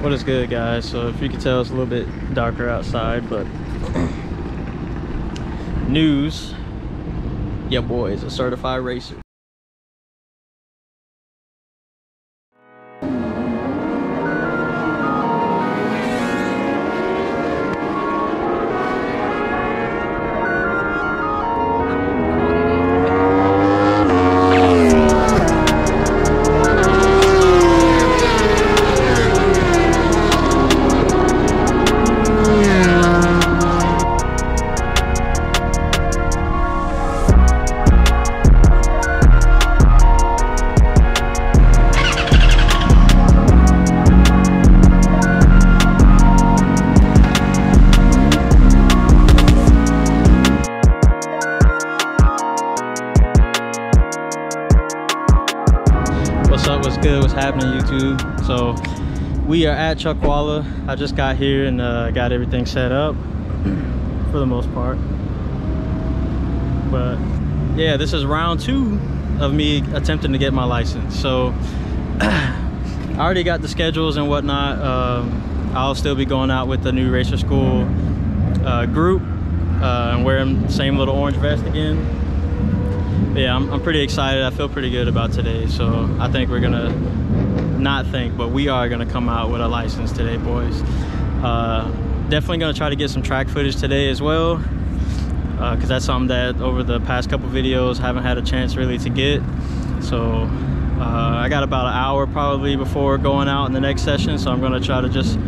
What is good, guys? So if you can tell, it's a little bit darker outside, but news. Your boy is a certified racer. Up? What's good? What's happening, YouTube? So we are at Chuckwalla. I just got here and uh, got everything set up for the most part. But yeah, this is round two of me attempting to get my license. So I already got the schedules and whatnot. Um, I'll still be going out with the new racer school uh, group uh, and wearing the same little orange vest again yeah I'm, I'm pretty excited. I feel pretty good about today so i think we're gonna not think but we are gonna come out with a license today boys. Uh, definitely gonna try to get some track footage today as well because uh, that's something that over the past couple videos haven't had a chance really to get. So uh, i got about an hour probably before going out in the next session so i'm gonna try to just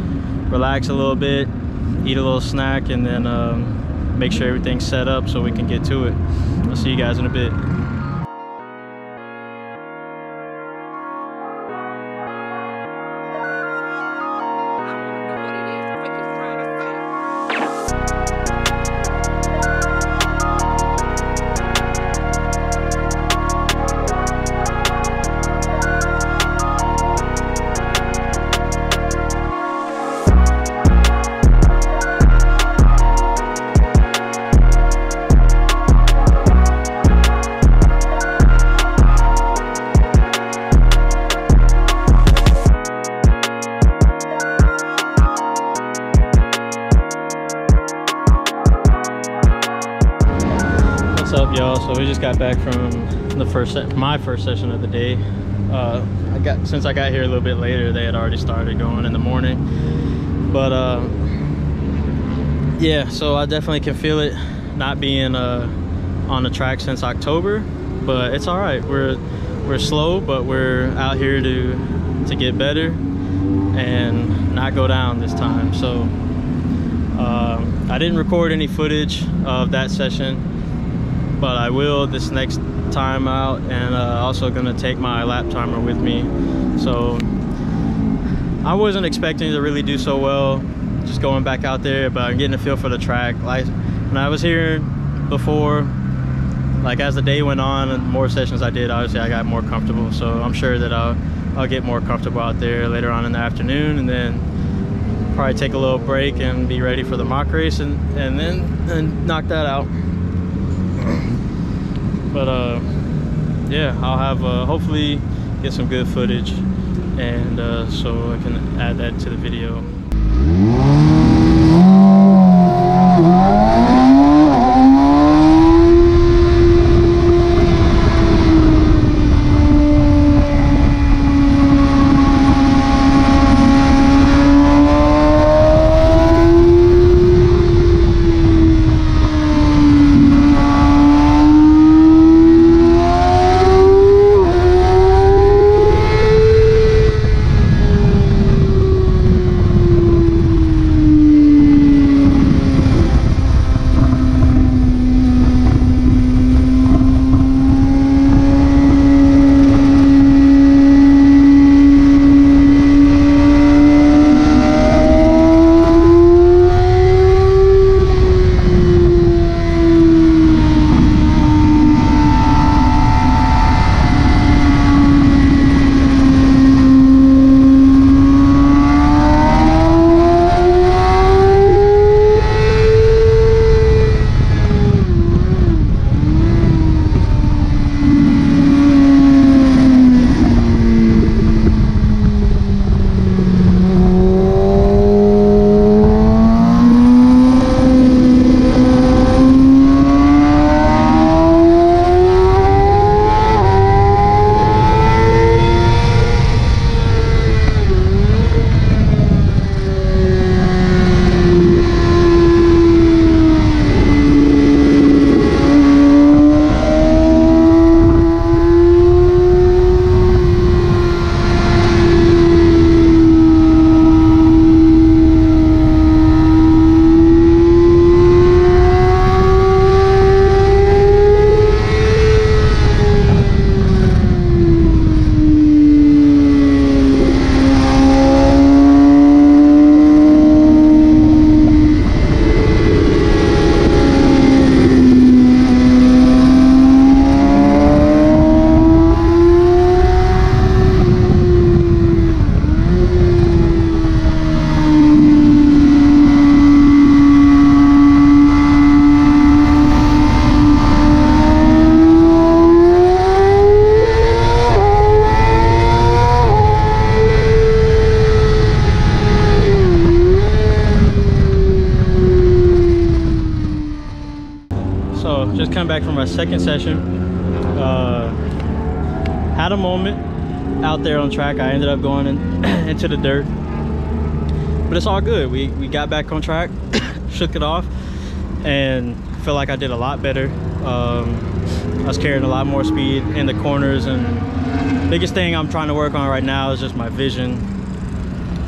relax a little bit eat a little snack and then um, make sure everything's set up so we can get to it. I'll see you guys in a bit first my first session of the day. Uh, I got since I got here a little bit later, they had already started going in the morning. But uh, yeah, so I definitely can feel it not being uh, on the track since October, but it's all right. We're we're slow, but we're out here to to get better and not go down this time. So um, I didn't record any footage of that session but I will this next time out and uh, also gonna take my lap timer with me. So I wasn't expecting to really do so well just going back out there but I'm getting a feel for the track. Like when I was here before like as the day went on and more sessions I did obviously I got more comfortable. So I'm sure that I'll, I'll get more comfortable out there later on in the afternoon and then probably take a little break and be ready for the mock race and, and then and knock that out but uh yeah i'll have uh hopefully get some good footage and uh so i can add that to the video session. Uh, had a moment out there on track. I ended up going in, into the dirt, but it's all good. We we got back on track, shook it off, and feel like I did a lot better. Um, I was carrying a lot more speed in the corners, and biggest thing I'm trying to work on right now is just my vision,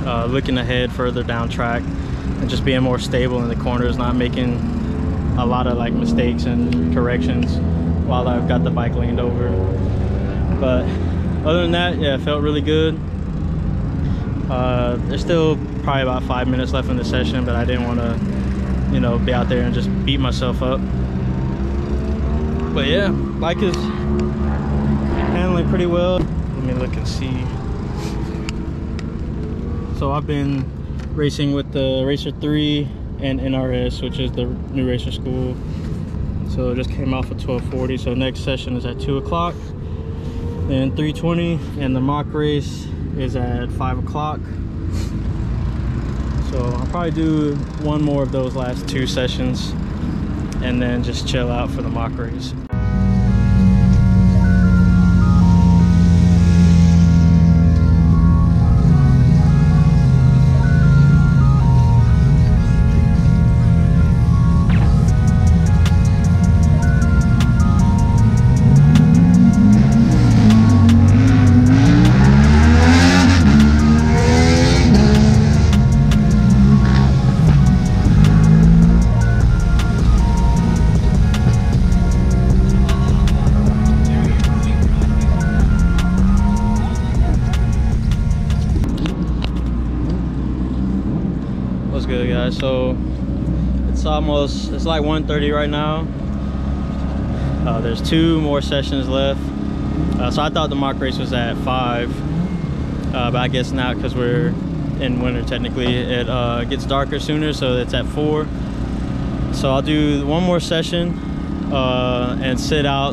uh, looking ahead further down track, and just being more stable in the corners, not making a lot of like mistakes and corrections while I've got the bike leaned over. But other than that, yeah, it felt really good. Uh, there's still probably about five minutes left in the session, but I didn't want to, you know, be out there and just beat myself up. But yeah, bike is handling pretty well. Let me look and see. So I've been racing with the Racer 3 and NRS, which is the new Racer School. So it just came off at 1240. So next session is at 2 o'clock. Then 320 and the mock race is at 5 o'clock. So I'll probably do one more of those last two sessions and then just chill out for the mock race. Almost it's like 1:30 right now. Uh, there's two more sessions left. Uh, so I thought the mock race was at five, uh, but I guess not because we're in winter, technically it uh, gets darker sooner, so it's at four. So I'll do one more session uh, and sit out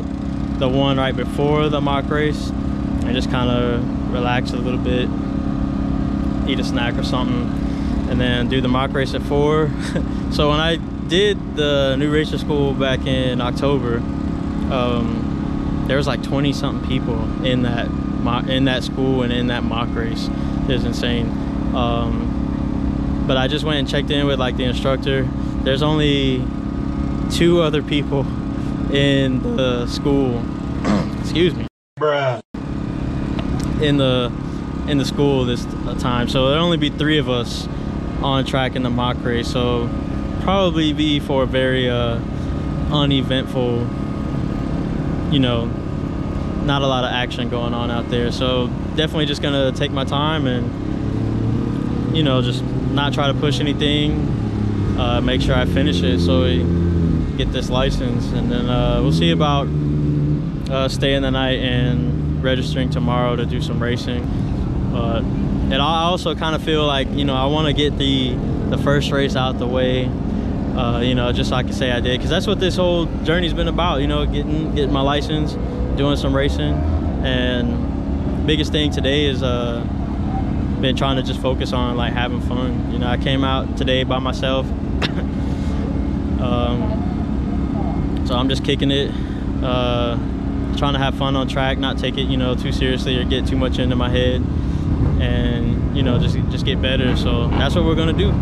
the one right before the mock race and just kind of relax a little bit, eat a snack or something and then do the mock race at four. so when I did the new racer school back in October, um, there was like 20 something people in that in that school and in that mock race. It was insane. Um, but I just went and checked in with like the instructor. There's only two other people in the school. Excuse me. Bruh. In the in the school this time, so there'll only be three of us on track in the mock race so probably be for a very uh, uneventful you know not a lot of action going on out there. So definitely just gonna take my time and you know just not try to push anything uh, make sure I finish it so we get this license. And then uh, we'll see about uh, staying the night and registering tomorrow to do some racing. But and I also kind of feel like you know I want to get the the first race out the way uh, you know just so I can say I did. Because that's what this whole journey's been about you know getting getting my license doing some racing. And biggest thing today is uh been trying to just focus on like having fun. You know I came out today by myself. Um, so I'm just kicking it uh, trying to have fun on track not take it you know too seriously or get too much into my head. And you know just just get better. So that's what we're gonna do.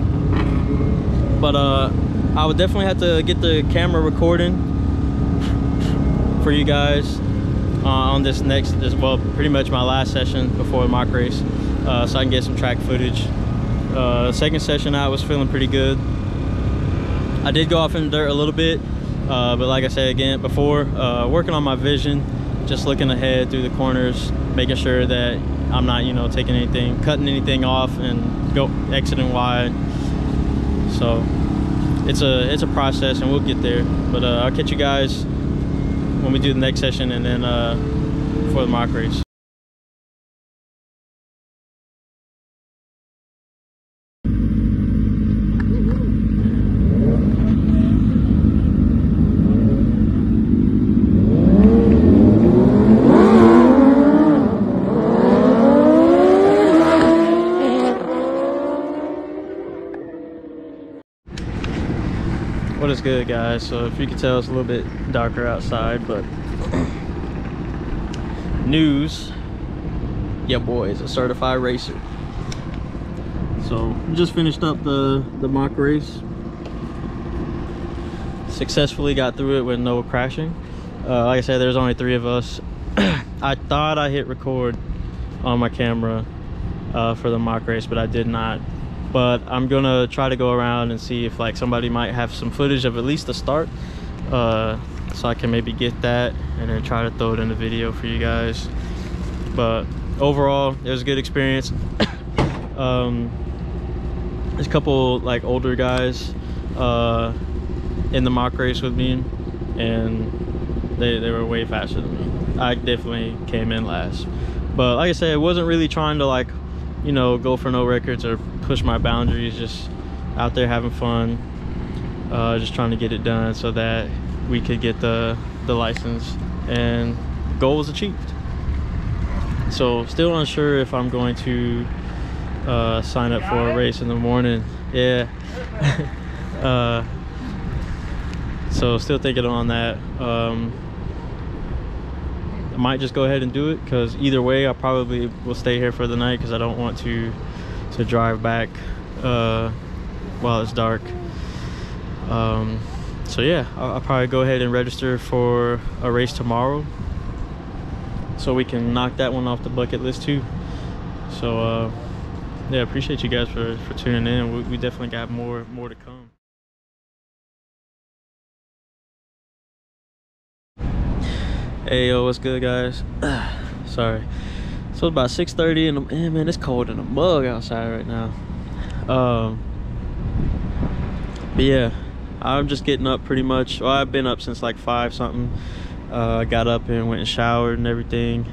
But uh i would definitely have to get the camera recording for you guys uh, on this next this well pretty much my last session before the mock race uh, so i can get some track footage uh second session i was feeling pretty good i did go off in the dirt a little bit uh, but like i said again before uh, working on my vision just looking ahead through the corners making sure that I'm not, you know, taking anything, cutting anything off and go exiting wide. So it's a it's a process and we'll get there. But uh, I'll catch you guys when we do the next session and then uh, for the mock race. Good, guys? So if you can tell, it's a little bit darker outside, but news. Yeah, boy is a certified racer. So just finished up the the mock race. Successfully got through it with no crashing. Uh, like I said, there's only three of us. I thought I hit record on my camera uh, for the mock race, but I did not. But I'm gonna try to go around and see if like somebody might have some footage of at least the start, uh, so I can maybe get that and then try to throw it in the video for you guys. But overall, it was a good experience. um, there's a couple like older guys uh, in the mock race with me, and they they were way faster than me. I definitely came in last, but like I said, i wasn't really trying to like you know go for no records or push my boundaries just out there having fun uh, just trying to get it done so that we could get the the license and goal was achieved. So still unsure if I'm going to uh, sign up for a race in the morning. Yeah. Uh, so still thinking on that. Um, I might just go ahead and do it because either way I probably will stay here for the night because I don't want to to drive back uh, while it's dark. Um, so yeah I'll, I'll probably go ahead and register for a race tomorrow. So we can knock that one off the bucket list too. So uh, yeah appreciate you guys for for tuning in. We, we definitely got more more to come. Hey yo, what's good guys? Sorry. So it's about 6.30 and man, man, it's cold in the mug outside right now. Um, but yeah, I'm just getting up pretty much. Well, I've been up since like five something. Uh, got up and went and showered and everything.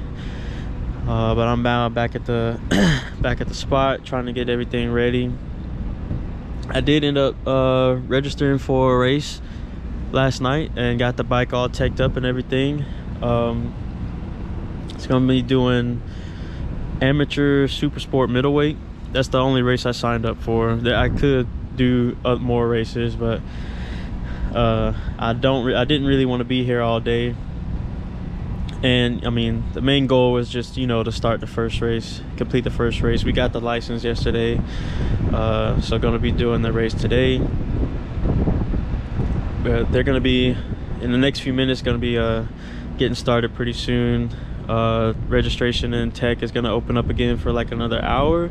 Uh, but I'm now back at the back at the spot trying to get everything ready. I did end up uh, registering for a race last night and got the bike all teched up and everything. Um, it's gonna be doing amateur super sport middleweight. That's the only race I signed up for. That I could do more races, but uh, I don't. I didn't really want to be here all day. And I mean, the main goal was just you know to start the first race, complete the first race. We got the license yesterday, uh, so gonna be doing the race today. But they're gonna be in the next few minutes. Gonna be uh, getting started pretty soon. Uh, registration and tech is going to open up again for like another hour.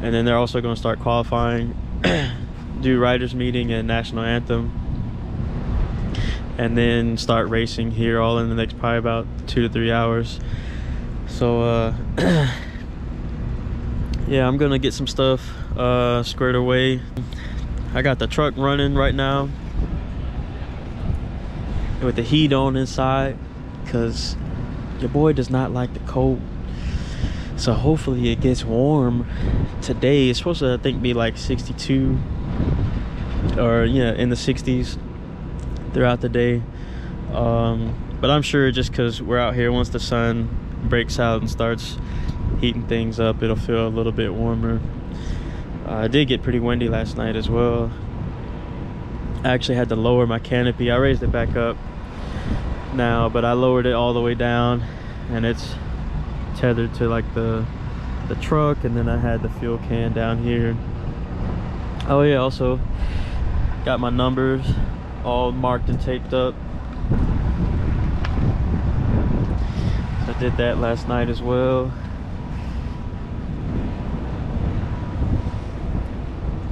And then they're also going to start qualifying, do riders meeting and national anthem. And then start racing here all in the next probably about two to three hours. So, uh, yeah, I'm going to get some stuff uh, squared away. I got the truck running right now with the heat on inside because your boy does not like the cold. So hopefully it gets warm today. It's supposed to i think be like 62 or yeah in the 60s throughout the day. Um, but i'm sure just because we're out here once the sun breaks out and starts heating things up it'll feel a little bit warmer. Uh, i did get pretty windy last night as well. I actually had to lower my canopy. I raised it back up now but I lowered it all the way down and it's tethered to like the the truck and then I had the fuel can down here. Oh yeah also got my numbers all marked and taped up. I did that last night as well.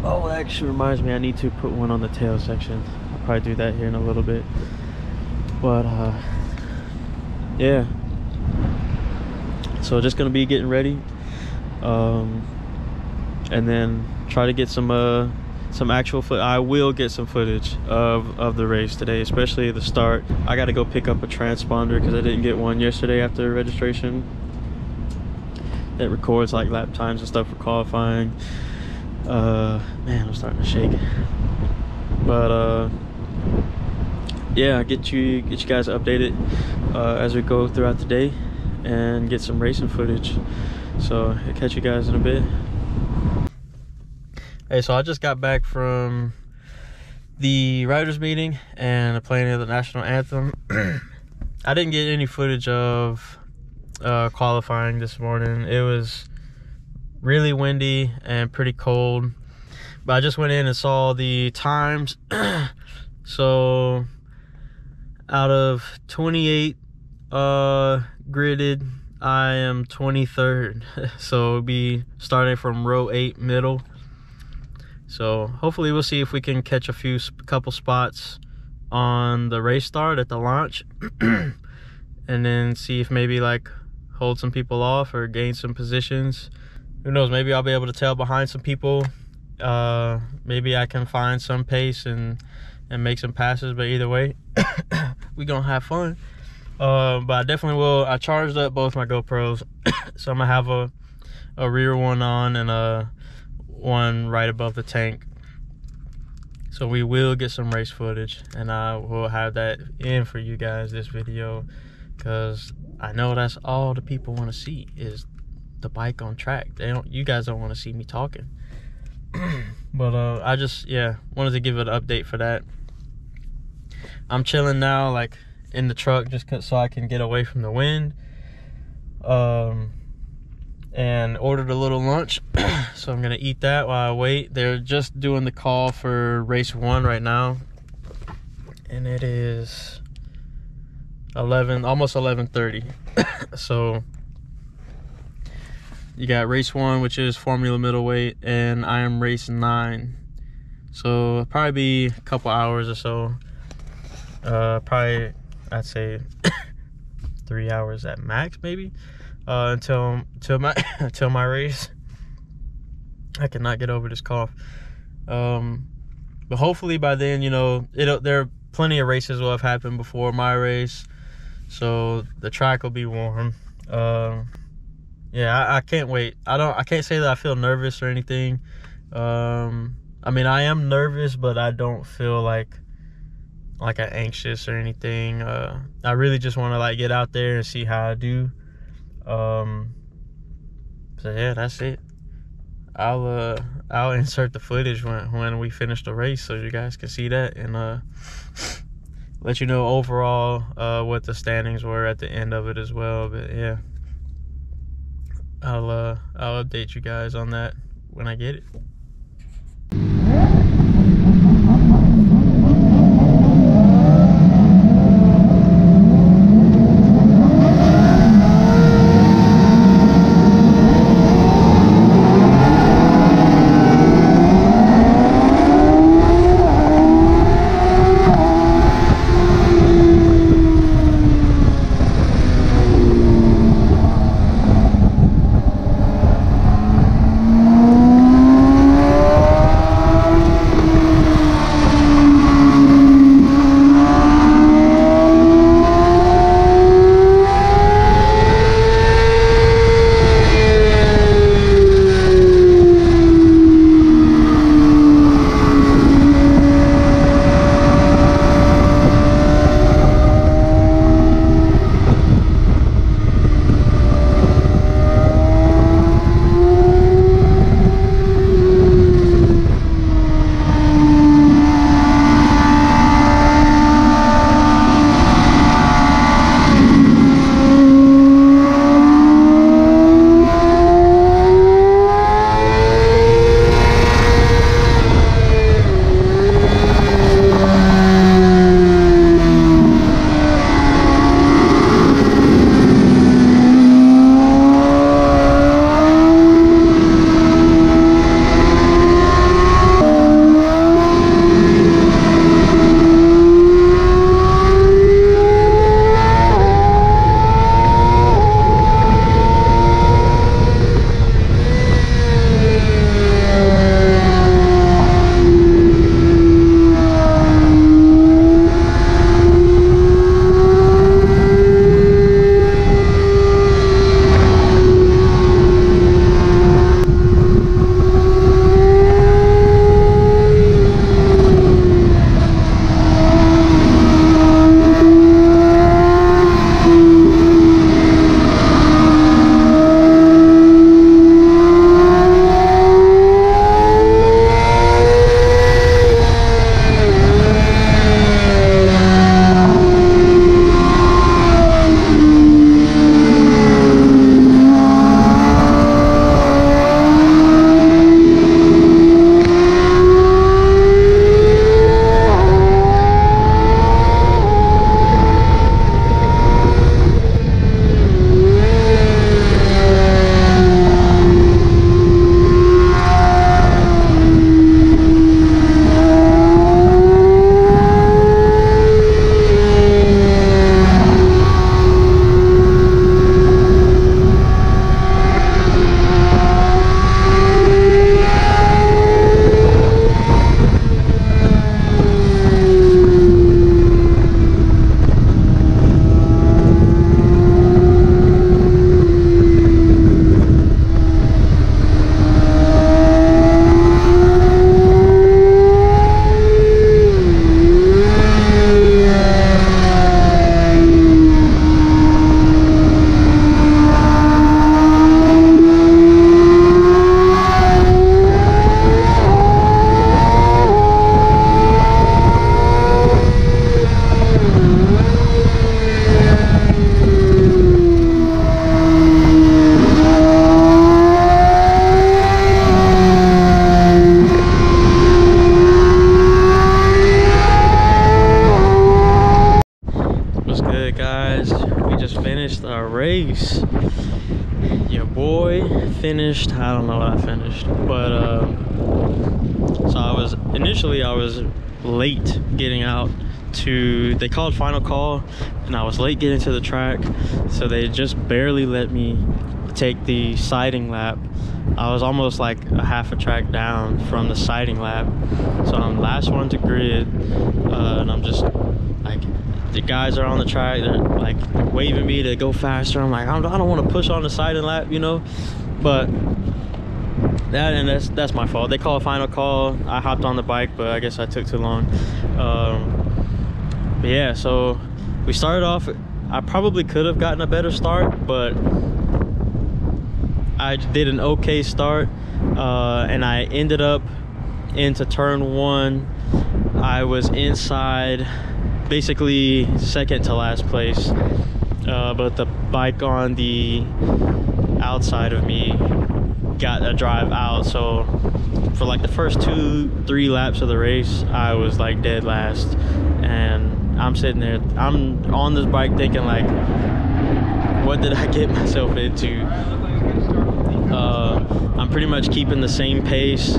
Oh actually reminds me I need to put one on the tail section. I'll probably do that here in a little bit but uh yeah. So just gonna be getting ready um and then try to get some uh some actual foot i will get some footage of of the race today especially the start. I got to go pick up a transponder because i didn't get one yesterday after registration. That records like lap times and stuff for qualifying. Uh man i'm starting to shake. But uh yeah get you get you guys updated uh, as we go throughout the day and get some racing footage so I'll catch you guys in a bit hey so i just got back from the riders meeting and the playing of the national anthem. I didn't get any footage of uh, qualifying this morning. It was really windy and pretty cold. But I just went in and saw the times. so out of 28 uh, gridded, I am 23rd. so it'll be starting from row 8 middle. So hopefully we'll see if we can catch a few couple spots on the race start at the launch and then see if maybe like hold some people off or gain some positions who knows maybe i'll be able to tell behind some people uh maybe i can find some pace and and make some passes but either way we gonna have fun uh, but i definitely will i charged up both my gopros so i'm gonna have a a rear one on and a one right above the tank so we will get some race footage and I will have that in for you guys this video because I know that's all the people want to see is the bike on track. They don't you guys don't want to see me talking. but uh I just yeah, wanted to give an update for that. I'm chilling now like in the truck just so I can get away from the wind. Um and ordered a little lunch. so I'm gonna eat that while I wait. They're just doing the call for race one right now. And it is 11, almost 11.30. so you got race one, which is Formula middleweight, and I am race nine. So probably be a couple hours or so. Uh, probably, I'd say three hours at max, maybe uh, until until my until my race. I cannot get over this cough. Um, but hopefully by then, you know, it there are plenty of races will have happened before my race, so the track will be warm. Um, yeah, I, I, can't wait. I don't. I can't say that I feel nervous or anything. Um, I mean, I am nervous, but I don't feel like like anxious or anything. Uh, I really just want to like get out there and see how I do. Um, so yeah, that's it. I'll uh I'll insert the footage when when we finish the race so you guys can see that and uh let you know overall uh what the standings were at the end of it as well. But yeah. I'll uh I'll update you guys on that when I get it. Race, your boy finished. I don't know what I finished, but uh, so I was initially I was late getting out to they called final call and I was late getting to the track so they just barely let me take the sighting lap. I was almost like a half a track down from the sighting lap. So I'm last one to grid uh, and I'm just like the guys are on the track they're like waving me to go faster. I'm like I don't, don't want to push on the sighting lap you know? But that and that's that's my fault. They call a final call. I hopped on the bike but I guess I took too long. Um, yeah so we started off i probably could have gotten a better start but i did an okay start uh, and i ended up into turn one. I was inside basically second to last place. Uh, but the bike on the outside of me got a drive out. So for like the first two three laps of the race i was like dead last. And I'm sitting there, I'm on this bike thinking like, what did I get myself into? Uh, I'm pretty much keeping the same pace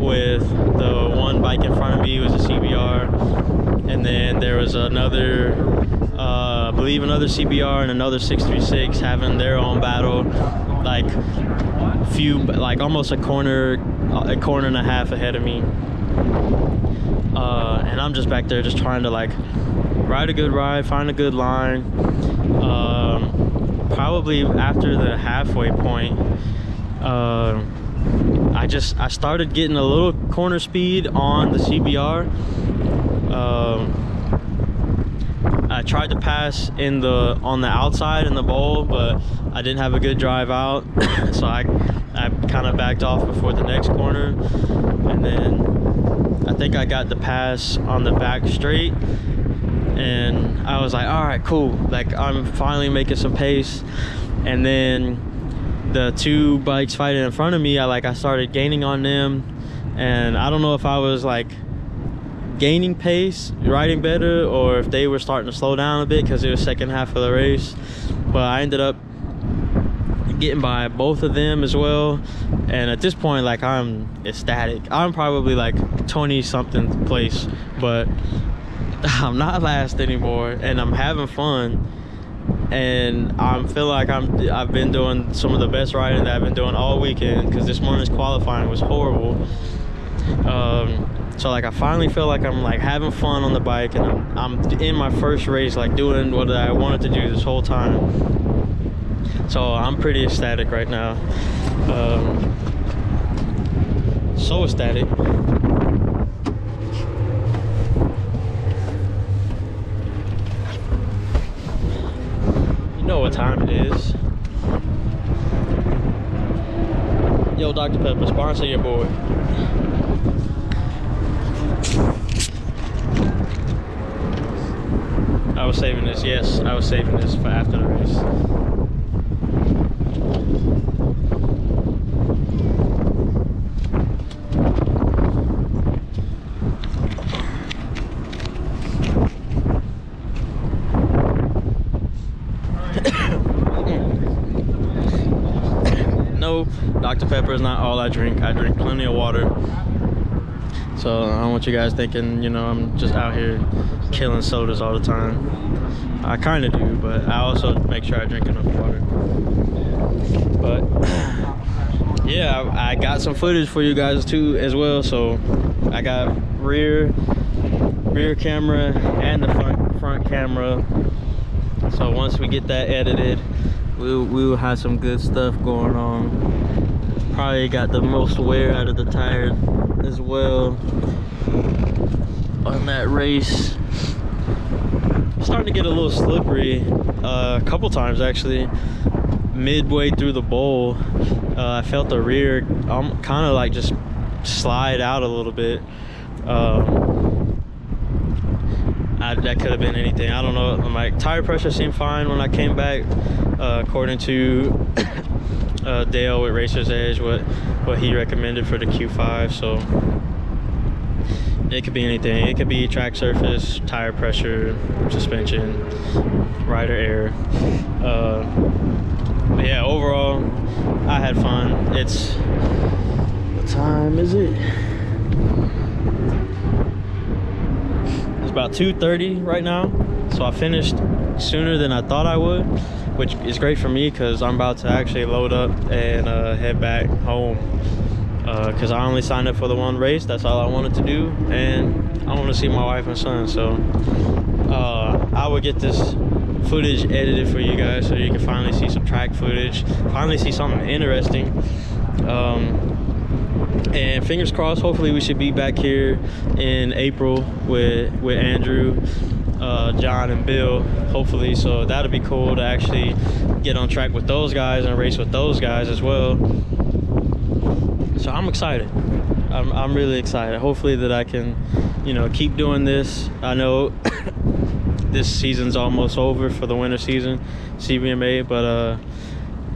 with the one bike in front of me was a CBR, and then there was another, uh, I believe another CBR and another 636 having their own battle, like few, like almost a corner, a corner and a half ahead of me. Uh, and I'm just back there just trying to like ride a good ride, find a good line. Um, probably after the halfway point, uh, I just I started getting a little corner speed on the CBR. Um, I tried to pass in the on the outside in the bowl, but I didn't have a good drive out, so I I kind of backed off before the next corner, and then I think I got the pass on the back straight and I was like, all right, cool. Like I'm finally making some pace. And then the two bikes fighting in front of me, I like I started gaining on them. And I don't know if I was like gaining pace, riding better, or if they were starting to slow down a bit because it was second half of the race. But I ended up getting by both of them as well. And at this point like i'm ecstatic. I'm probably like 20 something place but I'm not last anymore and I'm having fun. And I'm feel like I'm I've been doing some of the best riding that I've been doing all weekend because this morning's qualifying was horrible um, so like I finally feel like I'm like having fun on the bike and I'm, I'm in my first race like doing what I wanted to do this whole time so I'm pretty ecstatic right now um, so ecstatic you know what time it is. Yo, Dr. Pepper, sponsor your boy. Was saving this, yes, I was saving this for after the race. No, Dr. Pepper is not all I drink. I drink plenty of water. So I don't want you guys thinking, you know, I'm just out here killing sodas all the time. I kind of do, but I also make sure I drink enough water. But yeah, I, I got some footage for you guys too as well. So I got rear rear camera and the front front camera. So once we get that edited, we'll, we'll have some good stuff going on probably got the most wear out of the tire as well on that race starting to get a little slippery uh, a couple times actually. Midway through the bowl uh, I felt the rear um, kind of like just slide out a little bit. Um, I, that could have been anything. I don't know. My tire pressure seemed fine when I came back uh, according to uh, Dale with Racer's Edge what what he recommended for the Q5 so it could be anything it could be track surface tire pressure suspension rider air uh, but yeah, overall, I had fun. It's what time is it? It's about 2:30 right now, so I finished sooner than I thought I would, which is great for me because I'm about to actually load up and uh, head back home because uh, I only signed up for the one race. That's all I wanted to do, and I want to see my wife and son. So uh, I will get this footage edited for you guys so you can finally see some track footage, finally see something interesting. Um, and fingers crossed, hopefully we should be back here in April with with Andrew, uh, John, and Bill. Hopefully, so that'll be cool to actually get on track with those guys and race with those guys as well i'm excited. I'm, I'm really excited. Hopefully that i can you know keep doing this. I know this season's almost over for the winter season CVMA but uh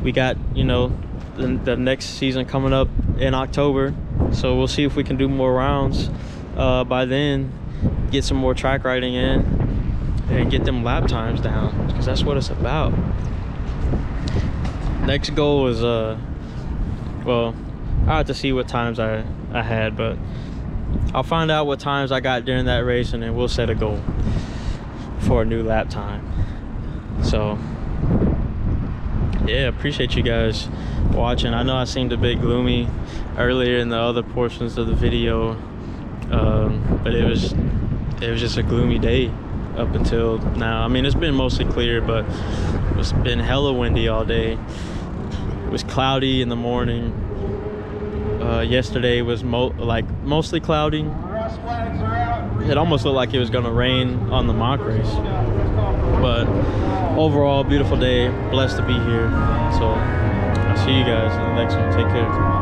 we got you know the, the next season coming up in october. So we'll see if we can do more rounds uh by then get some more track riding in and get them lap times down because that's what it's about. Next goal is uh well I have to see what times I, I had, but I'll find out what times I got during that race and then we'll set a goal for a new lap time. So, yeah, appreciate you guys watching. I know I seemed a bit gloomy earlier in the other portions of the video, um, but it was it was just a gloomy day up until now. I mean, it's been mostly clear, but it's been hella windy all day. It was cloudy in the morning uh, yesterday was mo like mostly cloudy. It almost looked like it was gonna rain on the mock race. But overall, beautiful day. Blessed to be here. So I'll see you guys in the next one. Take care.